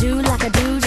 do like I do